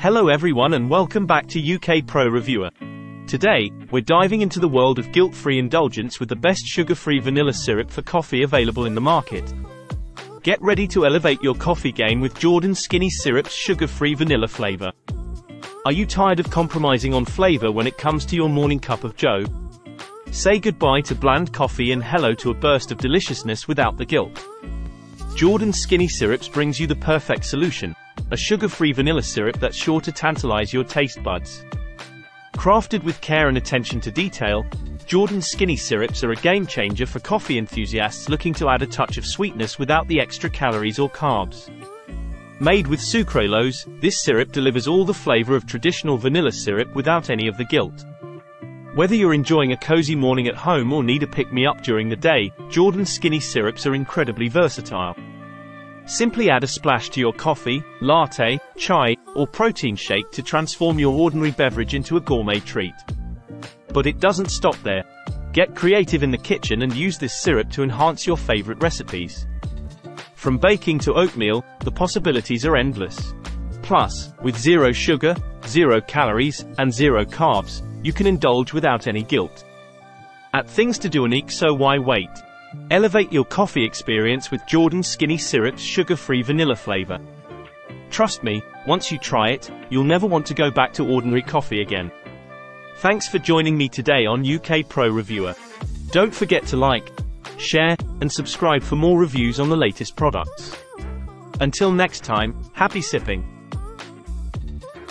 Hello everyone and welcome back to UK Pro Reviewer. Today, we're diving into the world of guilt-free indulgence with the best sugar-free vanilla syrup for coffee available in the market. Get ready to elevate your coffee game with Jordan Skinny Syrup's sugar-free vanilla flavor. Are you tired of compromising on flavor when it comes to your morning cup of joe? Say goodbye to bland coffee and hello to a burst of deliciousness without the guilt. Jordan Skinny Syrups brings you the perfect solution, a sugar-free vanilla syrup that's sure to tantalize your taste buds. Crafted with care and attention to detail, Jordan Skinny Syrups are a game changer for coffee enthusiasts looking to add a touch of sweetness without the extra calories or carbs. Made with sucralose, this syrup delivers all the flavor of traditional vanilla syrup without any of the guilt. Whether you're enjoying a cozy morning at home or need a pick-me-up during the day, Jordan Skinny Syrups are incredibly versatile. Simply add a splash to your coffee, latte, chai, or protein shake to transform your ordinary beverage into a gourmet treat. But it doesn't stop there. Get creative in the kitchen and use this syrup to enhance your favorite recipes. From baking to oatmeal, the possibilities are endless. Plus, with zero sugar, zero calories, and zero carbs, you can indulge without any guilt. At Things to Do unique so why wait? Elevate your coffee experience with Jordan Skinny Syrup's sugar-free vanilla flavor. Trust me, once you try it, you'll never want to go back to ordinary coffee again. Thanks for joining me today on UK Pro Reviewer. Don't forget to like, share, and subscribe for more reviews on the latest products. Until next time, happy sipping.